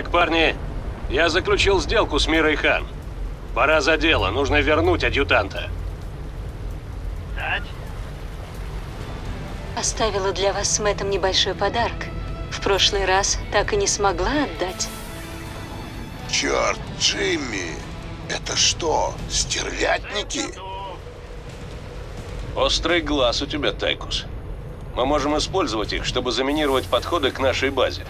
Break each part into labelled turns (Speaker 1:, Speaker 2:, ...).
Speaker 1: Так, парни, я заключил сделку с Мирой Хан. Пора за дело, нужно вернуть адъютанта.
Speaker 2: Дать?
Speaker 3: Оставила для вас с Мэттом небольшой подарок. В прошлый раз так и не смогла отдать.
Speaker 4: Черт, Джимми! Это что, стервятники?
Speaker 1: Острый глаз у тебя, Тайкус. Мы можем использовать их, чтобы заминировать подходы к нашей базе.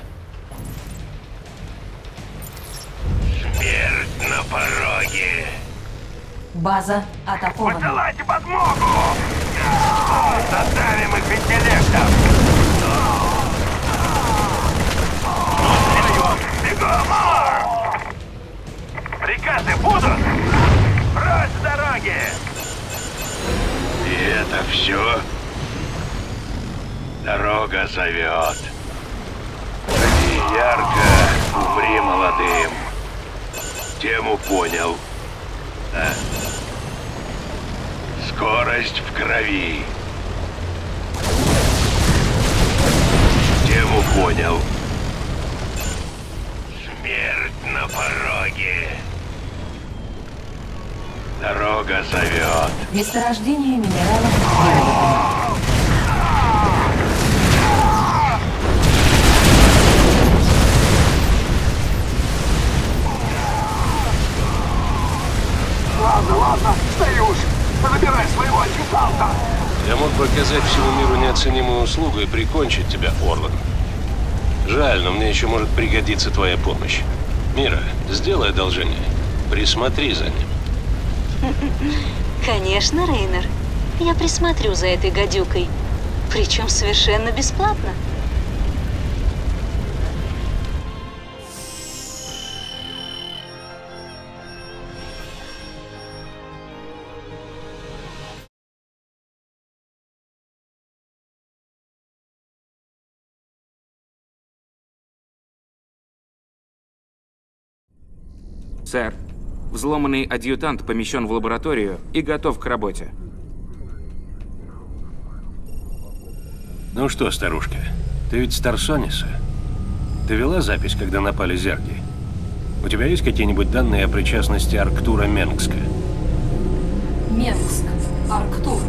Speaker 5: База атакована.
Speaker 2: Посылайте подмогу! Заставим их интеллектом! Бегом! Приказы будут? Прочь с дороги! И это все? Дорога зовет. Ходи ярко, умри молодым. Тему понял. Да. Скорость в крови. Тему понял. Смерть на пороге. Дорога зовет.
Speaker 5: Месторождение минералов.
Speaker 2: Ладно, ладно, Союз, забирай своего адъютанта.
Speaker 1: Я мог бы оказать всему миру неоценимую услугу и прикончить тебя, Орлан. Жаль, но мне еще может пригодиться твоя помощь. Мира, сделай одолжение. Присмотри за ним.
Speaker 3: Конечно, Рейнер. Я присмотрю за этой гадюкой. Причем совершенно бесплатно.
Speaker 6: Сэр, взломанный адъютант помещен в лабораторию и готов к работе.
Speaker 1: Ну что, старушка, ты ведь с Тарсониса? Ты вела запись, когда напали зерги? У тебя есть какие-нибудь данные о причастности Арктура Менгска?
Speaker 5: Менгск. Арктур.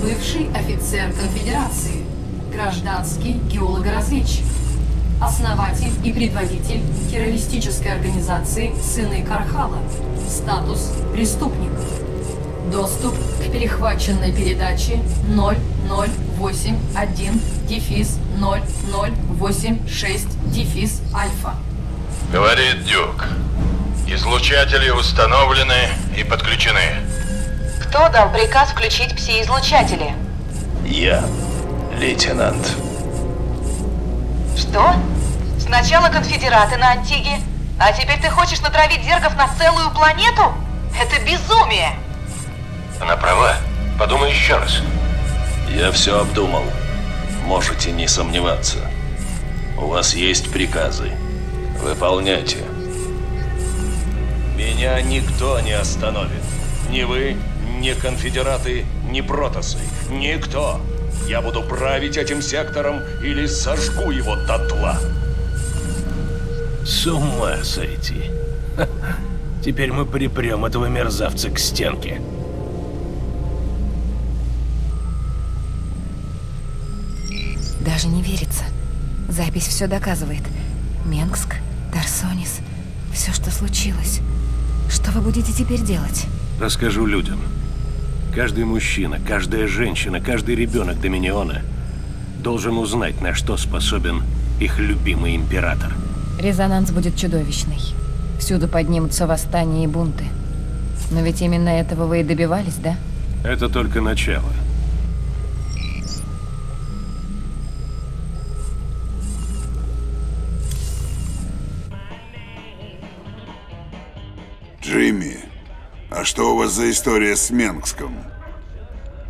Speaker 5: Бывший офицер конфедерации. Гражданский геологоразведчик. Основатель и предводитель террористической организации «Сыны Кархала». Статус «Преступник». Доступ к перехваченной передаче 0081 дефис 0086 дефис альфа.
Speaker 7: Говорит Дюк. Излучатели установлены и подключены.
Speaker 8: Кто дал приказ включить пси-излучатели?
Speaker 7: Я, лейтенант.
Speaker 8: Что? Сначала конфедераты на Антиге, а теперь ты хочешь натравить зергов на целую планету? Это безумие!
Speaker 1: Она права. Подумай еще раз.
Speaker 7: Я все обдумал. Можете не сомневаться. У вас есть приказы. Выполняйте. Меня никто не остановит. Ни вы, ни конфедераты, ни протосы. Никто. Я буду править этим сектором или сожгу его дотла.
Speaker 1: С ума сойти. Теперь мы припрем этого мерзавца к стенке.
Speaker 9: Даже не верится. Запись все доказывает. Менгск, Тарсонис, все, что случилось. Что вы будете теперь делать?
Speaker 1: Расскажу людям. Каждый мужчина, каждая женщина, каждый ребенок Доминиона должен узнать, на что способен их любимый император.
Speaker 9: Резонанс будет чудовищный. Всюду поднимутся восстания и бунты. Но ведь именно этого вы и добивались, да?
Speaker 1: Это только начало.
Speaker 4: Джимми, а что у вас за история с Менгском?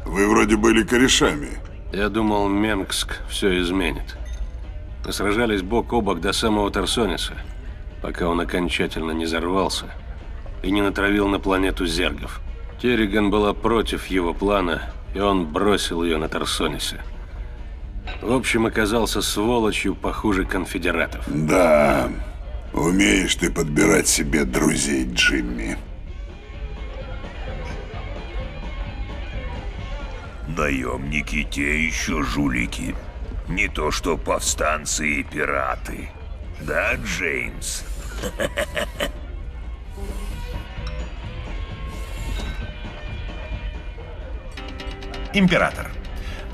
Speaker 4: Вы вроде были корешами.
Speaker 1: Я думал, Менгск все изменит. Мы сражались бок о бок до самого Тарсониса, пока он окончательно не взорвался и не натравил на планету зергов. Керриган была против его плана, и он бросил ее на Тарсонисе. В общем, оказался сволочью похуже конфедератов.
Speaker 4: Да,
Speaker 10: Умеешь ты подбирать себе друзей, Джимми.
Speaker 7: Наемники те еще жулики. Не то что повстанцы и пираты. Да, Джеймс?
Speaker 11: Император.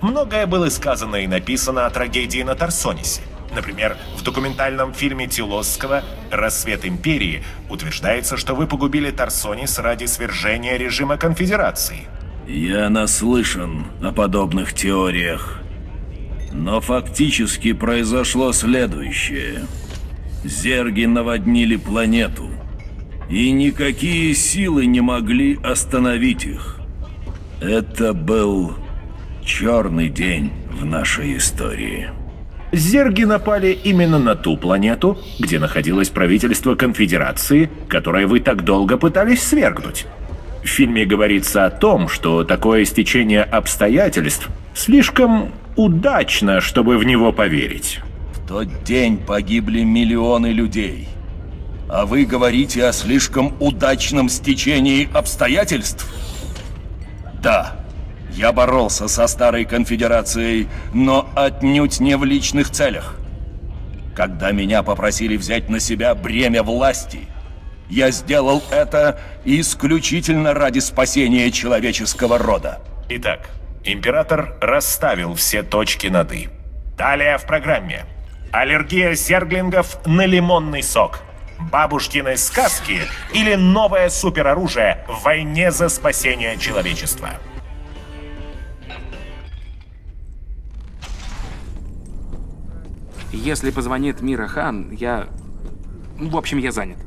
Speaker 11: Многое было сказано и написано о трагедии на Тарсонисе. Например, в документальном фильме Тилосского «Рассвет Империи» утверждается, что вы погубили Тарсонис ради свержения режима конфедерации.
Speaker 7: Я наслышан о подобных теориях. Но фактически произошло следующее. Зерги наводнили планету. И никакие силы не могли остановить их. Это был черный день в нашей истории.
Speaker 11: Зерги напали именно на ту планету, где находилось правительство конфедерации, которое вы так долго пытались свергнуть. В фильме говорится о том, что такое стечение обстоятельств слишком удачно, чтобы в него поверить.
Speaker 7: В тот день погибли миллионы людей. А вы говорите о слишком удачном стечении обстоятельств? Да, я боролся со Старой Конфедерацией, но отнюдь не в личных целях. Когда меня попросили взять на себя бремя власти, я сделал это исключительно ради спасения человеческого рода.
Speaker 11: Итак, Император расставил все точки над «и». Далее в программе. Аллергия зерглингов на лимонный сок. Бабушкины сказки или новое супероружие в войне за спасение человечества.
Speaker 6: Если позвонит Мира Хан, я... В общем, я занят.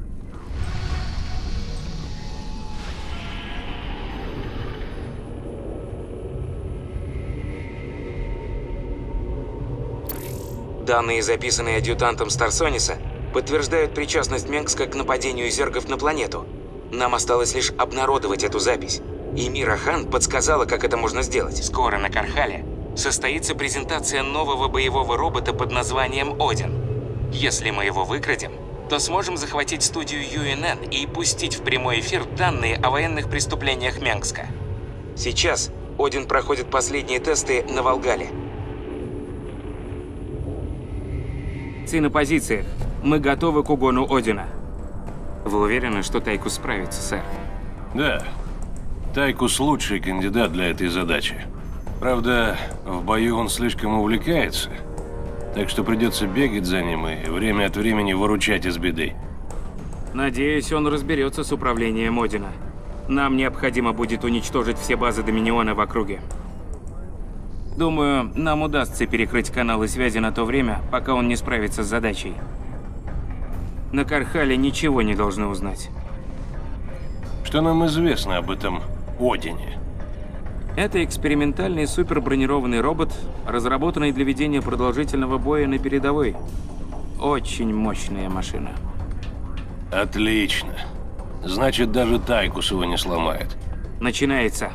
Speaker 6: Данные, записанные адъютантом Старсониса, подтверждают причастность Менгска к нападению зергов на планету. Нам осталось лишь обнародовать эту запись. И Мира Хан подсказала, как это можно сделать. Скоро на Кархале состоится презентация нового боевого робота под названием Один. Если мы его выкрадем, то сможем захватить студию UNN и пустить в прямой эфир данные о военных преступлениях Менгска. Сейчас Один проходит последние тесты на Волгале. Ци на позициях. Мы готовы к угону Одина. Вы уверены, что Тайкус справится, сэр?
Speaker 1: Да. Тайкус лучший кандидат для этой задачи. Правда, в бою он слишком увлекается. Так что придется бегать за ним и время от времени выручать из беды.
Speaker 6: Надеюсь, он разберется с управлением Одина. Нам необходимо будет уничтожить все базы Доминиона в округе. Думаю, нам удастся перекрыть каналы связи на то время, пока он не справится с задачей. На Кархале ничего не должны узнать.
Speaker 1: Что нам известно об этом Одине?
Speaker 6: Это экспериментальный супербронированный робот, разработанный для ведения продолжительного боя на передовой. Очень мощная машина.
Speaker 1: Отлично. Значит, даже Тайкус его не сломает.
Speaker 6: Начинается.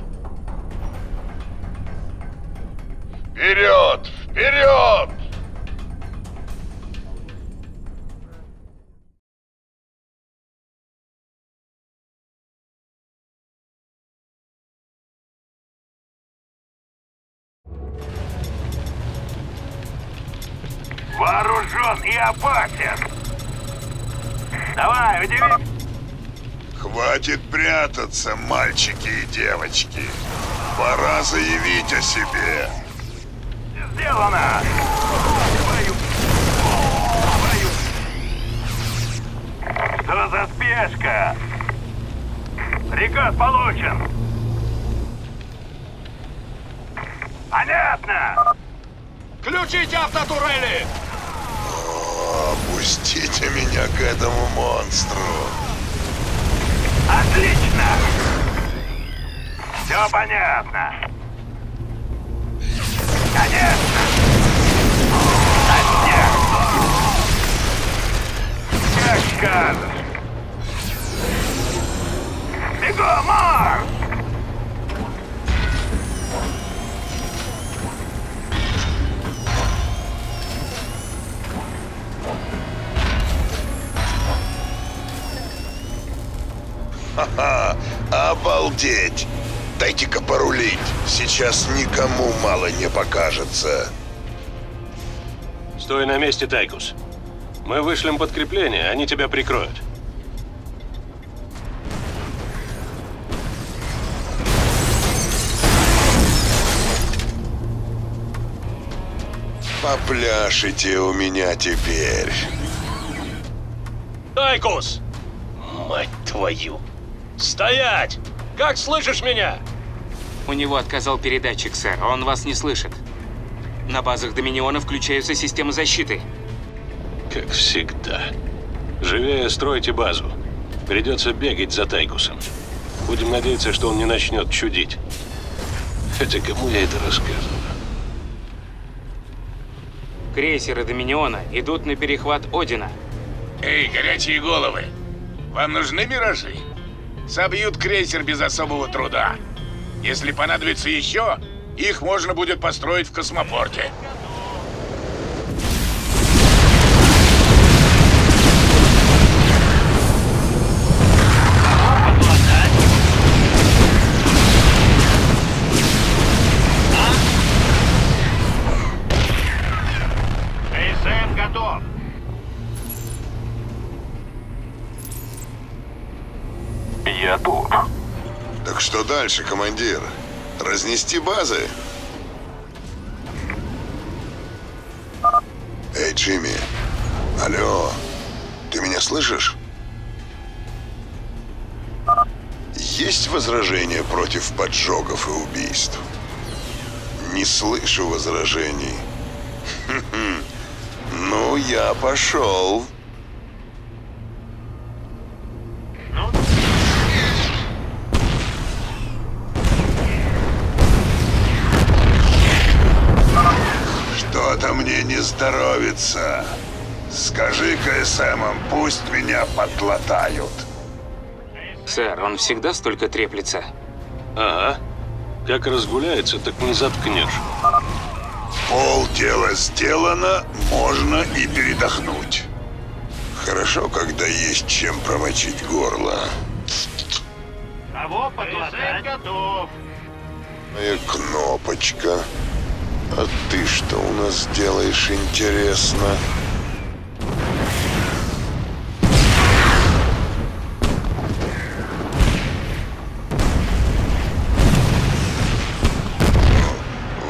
Speaker 10: Вперед!
Speaker 12: Вооружен и опасен. Давай, удиви.
Speaker 10: Хватит прятаться, мальчики и девочки. Пора заявить о себе.
Speaker 12: Сделано. Бою. Бою. Что за спешка? Приказ получен. Понятно.
Speaker 2: Включите автотурели!
Speaker 10: Опустите меня к этому монстру.
Speaker 12: Отлично. Все понятно.
Speaker 4: Сейчас никому мало не покажется.
Speaker 1: Стой на месте, Тайкус. Мы вышлем подкрепление, они тебя прикроют.
Speaker 4: Попляшите у меня теперь.
Speaker 1: Тайкус! Мать твою! Стоять! Как слышишь меня?
Speaker 6: У него отказал передатчик, сэр. Он вас не слышит. На базах Доминиона включаются системы защиты.
Speaker 1: Как всегда. Живее стройте базу. Придется бегать за Тайкусом. Будем надеяться, что он не начнет чудить. Хотя кому я это рассказываю?
Speaker 6: Крейсеры Доминиона идут на перехват Одина.
Speaker 13: Эй, горячие головы! Вам нужны миражи? Собьют крейсер без особого труда. Если понадобится еще, их можно будет построить в космопорте.
Speaker 4: Я тут. Так что дальше, командир? Разнести базы? Эй, Джимми. Алло. Ты меня слышишь? Есть возражения против поджогов и убийств? Не слышу возражений. Ну, я пошел. Что-то мне не здоровится. Скажи КСМам, пусть меня подлатают.
Speaker 6: Сэр, он всегда столько треплется?
Speaker 1: Ага. Как разгуляется, так не заткнешь.
Speaker 4: Пол дела сделано, можно и передохнуть. Хорошо, когда есть чем промочить горло.
Speaker 12: Кого подлатать? готов.
Speaker 4: Моя кнопочка. А ты что у нас делаешь, интересно?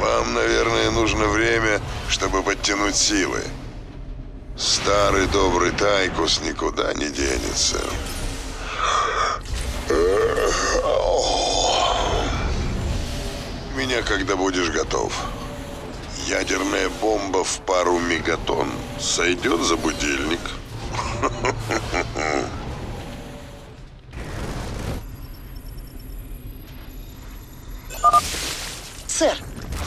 Speaker 4: Вам, наверное, нужно время, чтобы подтянуть силы. Старый добрый Тайкус никуда не денется. Меня, когда будешь готов. Ядерная бомба в пару мегатонн сойдет за будильник?
Speaker 14: Сэр,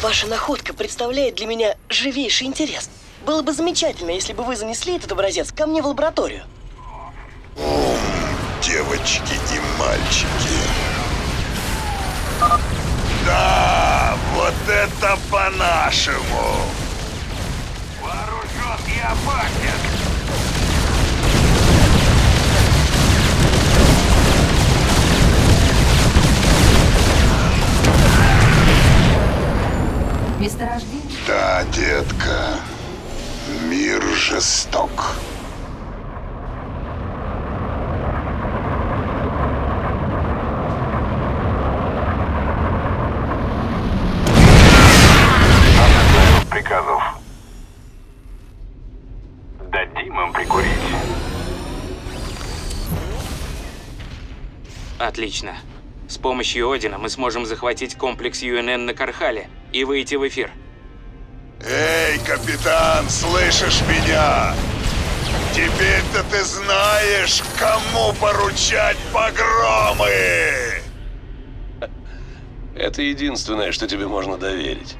Speaker 14: ваша находка представляет для меня живейший интерес. Было бы замечательно, если бы вы занесли этот образец ко мне в лабораторию.
Speaker 4: Девочки и мальчики. Да, вот это по-нашему.
Speaker 12: Вооружен и опасен.
Speaker 5: Месторождение.
Speaker 4: Да, детка. Мир жесток.
Speaker 6: Отлично. С помощью Одина мы сможем захватить комплекс ЮНН на Кархале и выйти в эфир.
Speaker 4: Эй, капитан, слышишь меня? Теперь-то ты знаешь, кому поручать погромы!
Speaker 1: Это единственное, что тебе можно доверить.